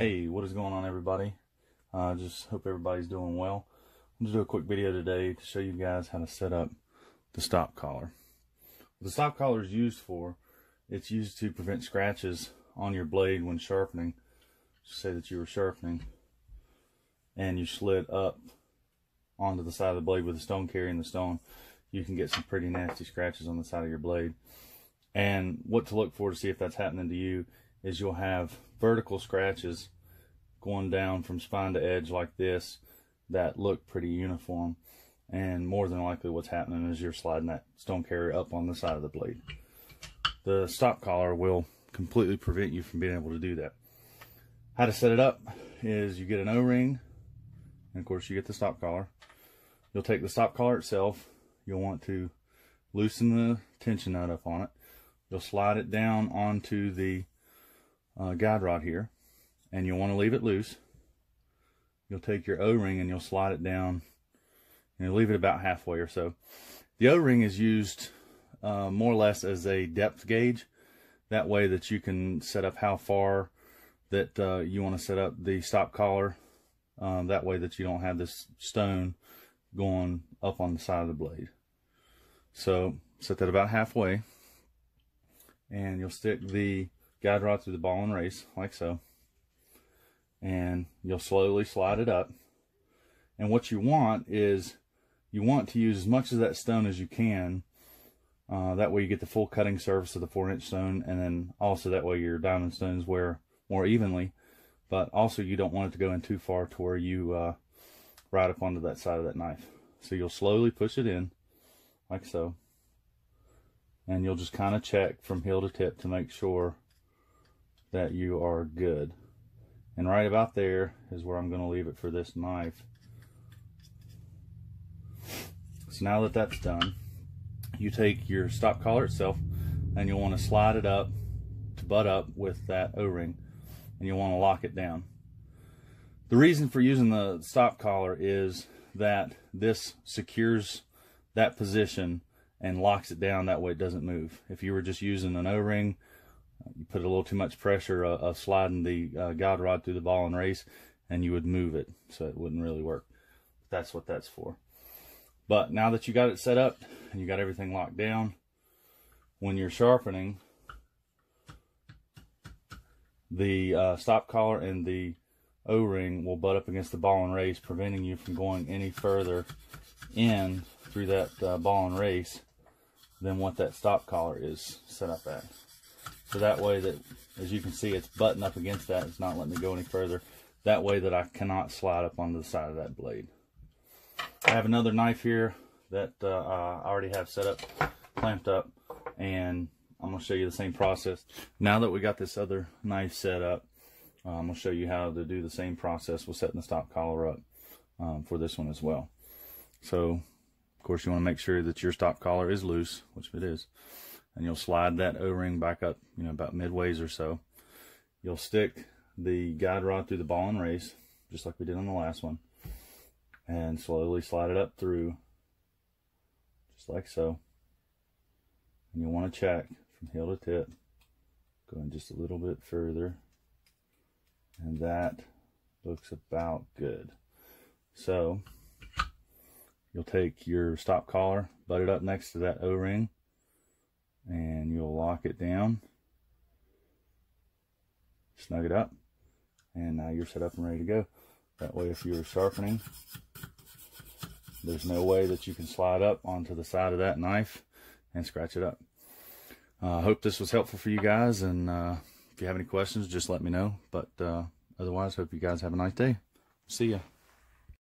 Hey, what is going on everybody? I uh, just hope everybody's doing well. I'm to do a quick video today to show you guys how to set up the stop collar. What the stop collar is used for, it's used to prevent scratches on your blade when sharpening. Just say that you were sharpening and you slid up onto the side of the blade with the stone carrying the stone. You can get some pretty nasty scratches on the side of your blade. And what to look for to see if that's happening to you is you'll have vertical scratches going down from spine to edge like this that look pretty uniform. And more than likely what's happening is you're sliding that stone carrier up on the side of the blade. The stop collar will completely prevent you from being able to do that. How to set it up is you get an O-ring, and of course you get the stop collar. You'll take the stop collar itself. You'll want to loosen the tension nut up on it. You'll slide it down onto the uh, guide rod here and you'll want to leave it loose. You'll take your O-ring and you'll slide it down and leave it about halfway or so. The O-ring is used uh, more or less as a depth gauge. That way that you can set up how far that uh, you want to set up the stop collar. Um, that way that you don't have this stone going up on the side of the blade. So set that about halfway and you'll stick the guide rod through the ball and race like so. And you'll slowly slide it up. And what you want is you want to use as much of that stone as you can. Uh, that way you get the full cutting surface of the four inch stone and then also that way your diamond stones wear more evenly. But also you don't want it to go in too far to where you uh, right up onto that side of that knife. So you'll slowly push it in like so. And you'll just kind of check from heel to tip to make sure that you are good. And right about there is where I'm going to leave it for this knife. So now that that's done, you take your stop collar itself and you'll want to slide it up to butt up with that O-ring and you'll want to lock it down. The reason for using the stop collar is that this secures that position and locks it down that way it doesn't move. If you were just using an O-ring you put a little too much pressure uh, of sliding the uh, guide rod through the ball and race and you would move it so it wouldn't really work. That's what that's for. But now that you got it set up and you got everything locked down when you're sharpening the uh, stop collar and the o-ring will butt up against the ball and race preventing you from going any further in through that uh, ball and race than what that stop collar is set up at so that way that, as you can see, it's buttoned up against that. It's not letting me go any further. That way that I cannot slide up onto the side of that blade. I have another knife here that uh, I already have set up, clamped up, and I'm going to show you the same process. Now that we got this other knife set up, uh, I'm going to show you how to do the same process with setting the stop collar up um, for this one as well. So, of course, you want to make sure that your stop collar is loose, which it is and you'll slide that O-ring back up, you know, about midways or so. You'll stick the guide rod through the ball and race, just like we did on the last one, and slowly slide it up through, just like so. And you'll want to check from heel to tip, going just a little bit further, and that looks about good. So, you'll take your stop collar, butt it up next to that O-ring, lock it down snug it up and now you're set up and ready to go. That way if you're sharpening there's no way that you can slide up onto the side of that knife and scratch it up. I uh, hope this was helpful for you guys and uh, if you have any questions just let me know. But uh, otherwise hope you guys have a nice day. See ya